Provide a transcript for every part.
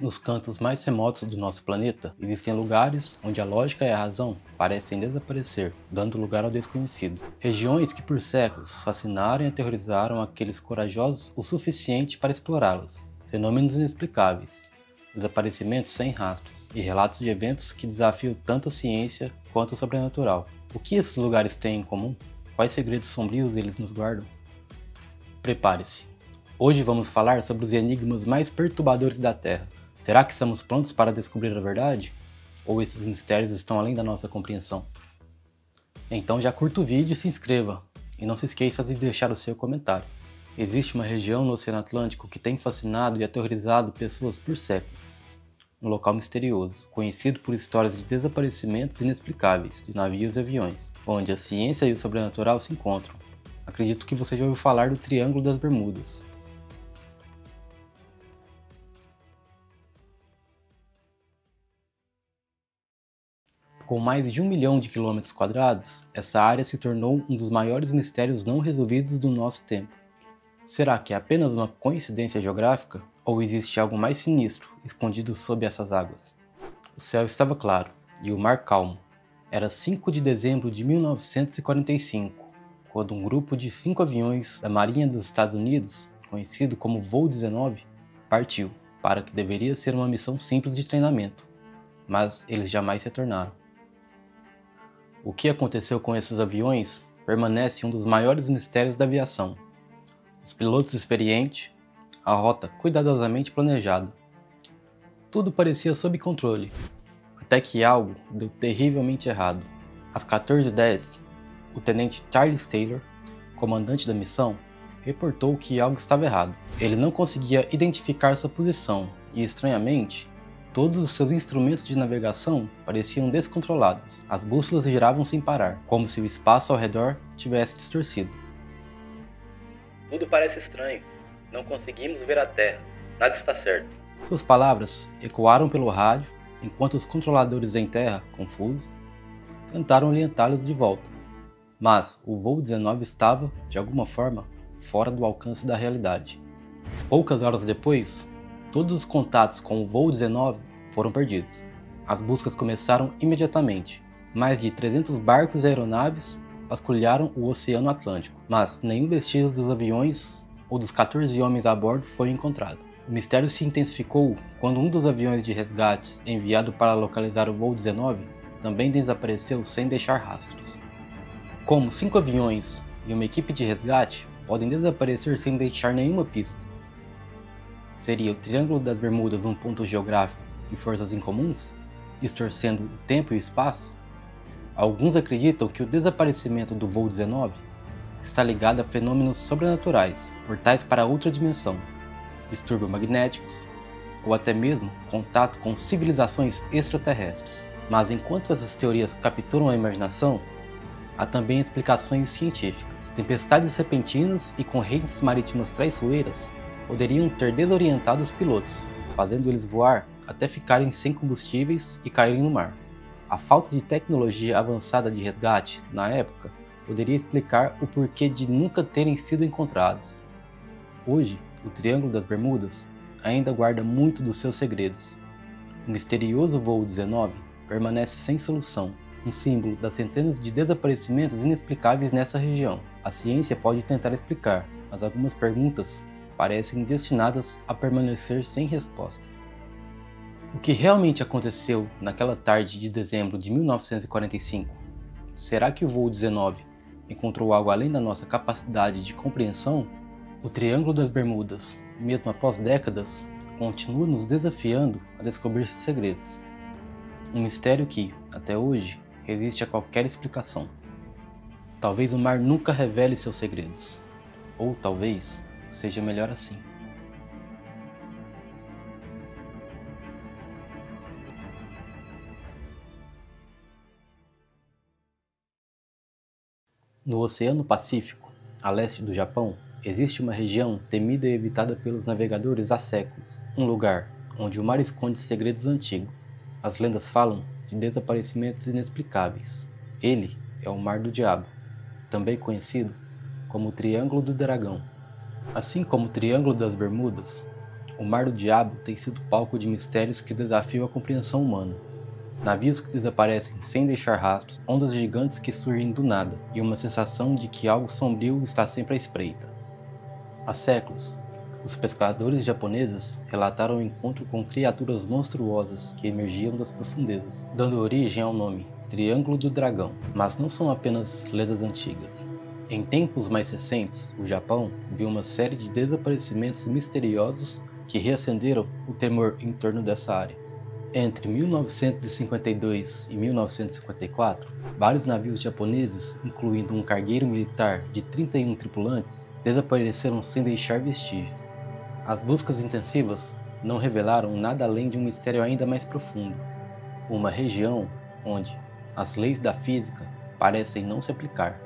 Nos cantos mais remotos do nosso planeta, existem lugares onde a lógica e a razão parecem desaparecer, dando lugar ao desconhecido. Regiões que por séculos fascinaram e aterrorizaram aqueles corajosos o suficiente para explorá-las. Fenômenos inexplicáveis, desaparecimentos sem rastros e relatos de eventos que desafiam tanto a ciência quanto o sobrenatural. O que esses lugares têm em comum? Quais segredos sombrios eles nos guardam? Prepare-se. Hoje vamos falar sobre os enigmas mais perturbadores da Terra Será que estamos prontos para descobrir a verdade? Ou esses mistérios estão além da nossa compreensão? Então já curta o vídeo e se inscreva. E não se esqueça de deixar o seu comentário. Existe uma região no Oceano Atlântico que tem fascinado e aterrorizado pessoas por séculos. Um local misterioso, conhecido por histórias de desaparecimentos inexplicáveis de navios e aviões, onde a ciência e o sobrenatural se encontram. Acredito que você já ouviu falar do Triângulo das Bermudas, Com mais de um milhão de quilômetros quadrados, essa área se tornou um dos maiores mistérios não resolvidos do nosso tempo. Será que é apenas uma coincidência geográfica ou existe algo mais sinistro escondido sob essas águas? O céu estava claro e o mar calmo. Era 5 de dezembro de 1945, quando um grupo de cinco aviões da Marinha dos Estados Unidos, conhecido como Voo 19, partiu para o que deveria ser uma missão simples de treinamento, mas eles jamais retornaram. O que aconteceu com esses aviões permanece um dos maiores mistérios da aviação. Os pilotos experientes, a rota cuidadosamente planejada. Tudo parecia sob controle, até que algo deu terrivelmente errado. Às 14h10, o tenente Charles Taylor, comandante da missão, reportou que algo estava errado. Ele não conseguia identificar sua posição e, estranhamente, Todos os seus instrumentos de navegação pareciam descontrolados. As bússolas giravam sem parar, como se o espaço ao redor tivesse distorcido. Tudo parece estranho. Não conseguimos ver a Terra. Nada está certo. Suas palavras ecoaram pelo rádio enquanto os controladores em terra, confusos, tentaram orientá-los de volta. Mas o voo 19 estava, de alguma forma, fora do alcance da realidade. Poucas horas depois, todos os contatos com o voo 19 foram perdidos. As buscas começaram imediatamente. Mais de 300 barcos e aeronaves vasculharam o Oceano Atlântico, mas nenhum vestígio dos aviões ou dos 14 homens a bordo foi encontrado. O mistério se intensificou quando um dos aviões de resgate enviado para localizar o voo 19 também desapareceu sem deixar rastros. Como cinco aviões e uma equipe de resgate podem desaparecer sem deixar nenhuma pista? Seria o Triângulo das Bermudas um ponto geográfico e forças incomuns, distorcendo o tempo e o espaço, alguns acreditam que o desaparecimento do voo 19 está ligado a fenômenos sobrenaturais, portais para outra dimensão, distúrbios magnéticos ou até mesmo contato com civilizações extraterrestres. Mas enquanto essas teorias capturam a imaginação, há também explicações científicas. Tempestades repentinas e correntes marítimas traiçoeiras poderiam ter desorientado os pilotos, fazendo eles voar até ficarem sem combustíveis e caírem no mar. A falta de tecnologia avançada de resgate na época poderia explicar o porquê de nunca terem sido encontrados. Hoje, o Triângulo das Bermudas ainda guarda muito dos seus segredos. O misterioso voo 19 permanece sem solução, um símbolo das centenas de desaparecimentos inexplicáveis nessa região. A ciência pode tentar explicar, mas algumas perguntas parecem destinadas a permanecer sem resposta. O que realmente aconteceu naquela tarde de dezembro de 1945? Será que o voo 19 encontrou algo além da nossa capacidade de compreensão? O Triângulo das Bermudas, mesmo após décadas, continua nos desafiando a descobrir seus segredos. Um mistério que, até hoje, resiste a qualquer explicação. Talvez o mar nunca revele seus segredos, ou talvez seja melhor assim. No Oceano Pacífico, a leste do Japão, existe uma região temida e evitada pelos navegadores há séculos, um lugar onde o mar esconde segredos antigos. As lendas falam de desaparecimentos inexplicáveis. Ele é o Mar do Diabo, também conhecido como o Triângulo do Dragão. Assim como o Triângulo das Bermudas, O Mar do Diabo tem sido palco de mistérios que desafiam a compreensão humana. Navios que desaparecem sem deixar rastros, ondas gigantes que surgem do nada e uma sensação de que algo sombrio está sempre à espreita. Há séculos, os pescadores japoneses relataram o encontro com criaturas monstruosas que emergiam das profundezas, dando origem ao nome Triângulo do Dragão. Mas não são apenas lendas antigas. Em tempos mais recentes, o Japão viu uma série de desaparecimentos misteriosos que reacenderam o temor em torno dessa área. Entre 1952 e 1954, vários navios japoneses, incluindo um cargueiro militar de 31 tripulantes, desapareceram sem deixar vestígios. As buscas intensivas não revelaram nada além de um mistério ainda mais profundo. Uma região onde as leis da física parecem não se aplicar.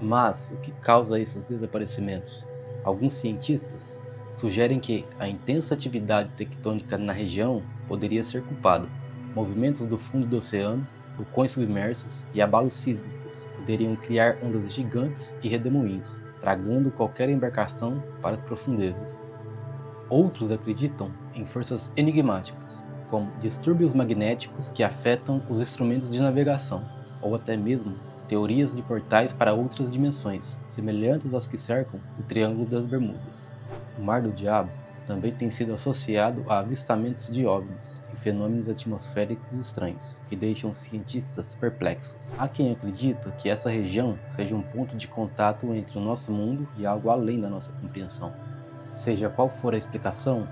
Mas o que causa esses desaparecimentos? Alguns cientistas sugerem que a intensa atividade tectônica na região poderia ser culpada. Movimentos do fundo do oceano, vulcões submersos e abalos sísmicos poderiam criar ondas gigantes e redemoinhos, tragando qualquer embarcação para as profundezas. Outros acreditam em forças enigmáticas, como distúrbios magnéticos que afetam os instrumentos de navegação, ou até mesmo teorias de portais para outras dimensões, semelhantes aos que cercam o Triângulo das Bermudas. O Mar do Diabo também tem sido associado a avistamentos de OVNIs e fenômenos atmosféricos estranhos, que deixam cientistas perplexos. Há quem acredita que essa região seja um ponto de contato entre o nosso mundo e algo além da nossa compreensão. Seja qual for a explicação,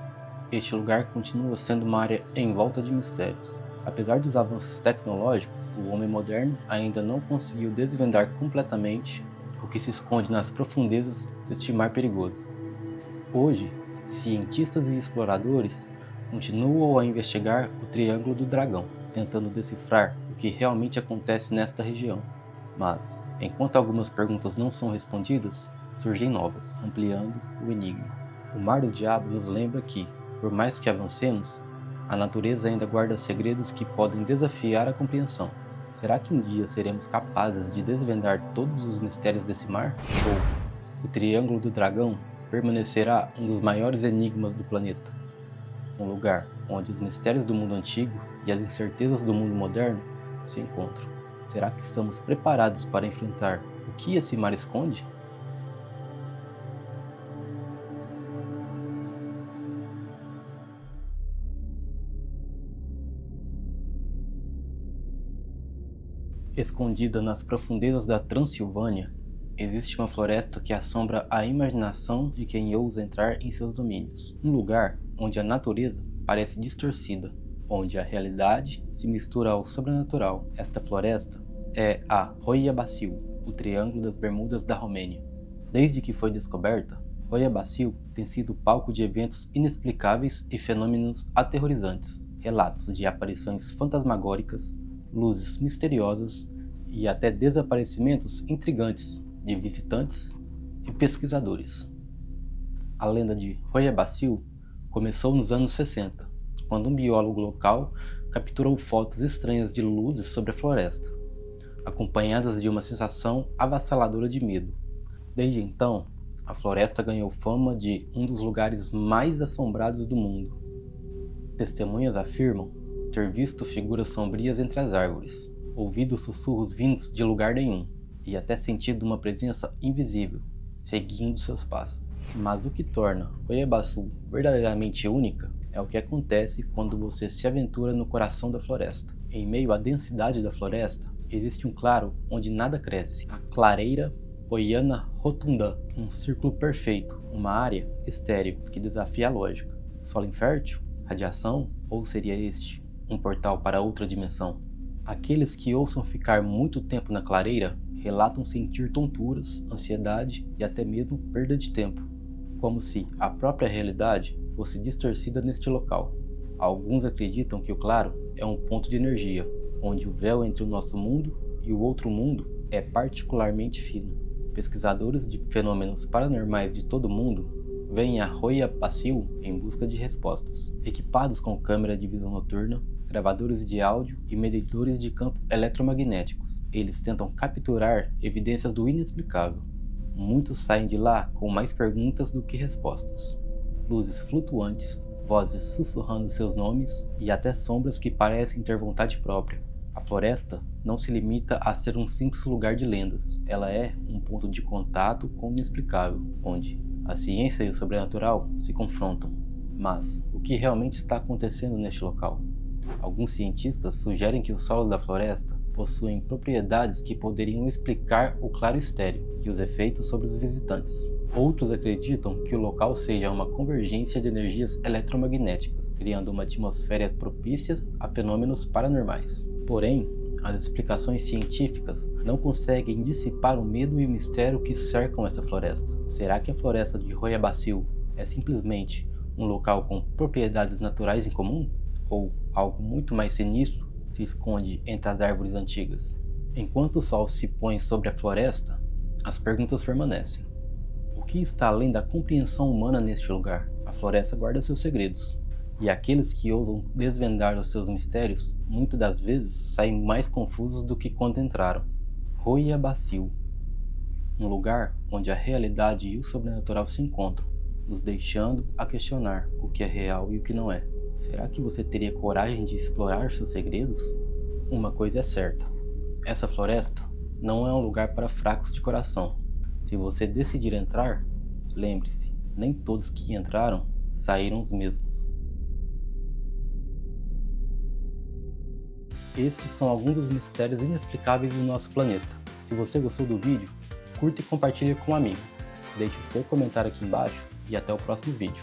este lugar continua sendo uma área em volta de mistérios. Apesar dos avanços tecnológicos, o homem moderno ainda não conseguiu desvendar completamente o que se esconde nas profundezas deste mar perigoso. Hoje, cientistas e exploradores continuam a investigar o Triângulo do Dragão, tentando decifrar o que realmente acontece nesta região. Mas, enquanto algumas perguntas não são respondidas, surgem novas, ampliando o enigma. O Mar do Diabo nos lembra que, por mais que avancemos, a natureza ainda guarda segredos que podem desafiar a compreensão. Será que um dia seremos capazes de desvendar todos os mistérios desse mar? Ou o Triângulo do Dragão permanecerá um dos maiores enigmas do planeta? Um lugar onde os mistérios do mundo antigo e as incertezas do mundo moderno se encontram. Será que estamos preparados para enfrentar o que esse mar esconde? Escondida nas profundezas da Transilvânia, existe uma floresta que assombra a imaginação de quem ousa entrar em seus domínios. Um lugar onde a natureza parece distorcida, onde a realidade se mistura ao sobrenatural. Esta floresta é a Roya Bacil, o Triângulo das Bermudas da Romênia. Desde que foi descoberta, Roya Bacil tem sido palco de eventos inexplicáveis e fenômenos aterrorizantes, relatos de aparições fantasmagóricas, luzes misteriosas e até desaparecimentos intrigantes de visitantes e pesquisadores. A lenda de Roya Bacil começou nos anos 60, quando um biólogo local capturou fotos estranhas de luzes sobre a floresta, acompanhadas de uma sensação avassaladora de medo. Desde então, a floresta ganhou fama de um dos lugares mais assombrados do mundo. Testemunhas afirmam ter visto figuras sombrias entre as árvores, ouvido sussurros vindos de lugar nenhum e até sentido uma presença invisível seguindo seus passos. Mas o que torna Oebaçu verdadeiramente única é o que acontece quando você se aventura no coração da floresta. Em meio à densidade da floresta, existe um claro onde nada cresce, a clareira Poiana Rotunda, um círculo perfeito, uma área estéril que desafia a lógica. Solo infértil? Radiação? Ou seria este um portal para outra dimensão. Aqueles que ouçam ficar muito tempo na clareira relatam sentir tonturas, ansiedade e até mesmo perda de tempo, como se a própria realidade fosse distorcida neste local. Alguns acreditam que o claro é um ponto de energia, onde o véu entre o nosso mundo e o outro mundo é particularmente fino. Pesquisadores de fenômenos paranormais de todo o mundo vêm a Roya Passil em busca de respostas. Equipados com câmera de visão noturna, gravadores de áudio e medidores de campo eletromagnéticos. Eles tentam capturar evidências do inexplicável. Muitos saem de lá com mais perguntas do que respostas. luzes flutuantes, vozes sussurrando seus nomes e até sombras que parecem ter vontade própria. A floresta não se limita a ser um simples lugar de lendas, ela é um ponto de contato com o inexplicável, onde a ciência e o sobrenatural se confrontam. Mas o que realmente está acontecendo neste local? Alguns cientistas sugerem que o solo da floresta possuem propriedades que poderiam explicar o claro estéreo e os efeitos sobre os visitantes. Outros acreditam que o local seja uma convergência de energias eletromagnéticas, criando uma atmosfera propícia a fenômenos paranormais. Porém, as explicações científicas não conseguem dissipar o medo e o mistério que cercam essa floresta. Será que a floresta de Royabacil é simplesmente um local com propriedades naturais em comum? Ou algo muito mais sinistro se esconde entre as árvores antigas? Enquanto o sol se põe sobre a floresta, as perguntas permanecem. O que está além da compreensão humana neste lugar? A floresta guarda seus segredos, e aqueles que ousam desvendar os seus mistérios muitas das vezes saem mais confusos do que quando entraram. Roia Bacil um lugar onde a realidade e o sobrenatural se encontram, nos deixando a questionar o que é real e o que não é. Será que você teria coragem de explorar seus segredos? Uma coisa é certa: essa floresta não é um lugar para fracos de coração. Se você decidir entrar, lembre-se: nem todos que entraram saíram os mesmos. Estes são alguns dos mistérios inexplicáveis do nosso planeta. Se você gostou do vídeo, curta e compartilhe com um amigo. Deixe o seu comentário aqui embaixo e até o próximo vídeo.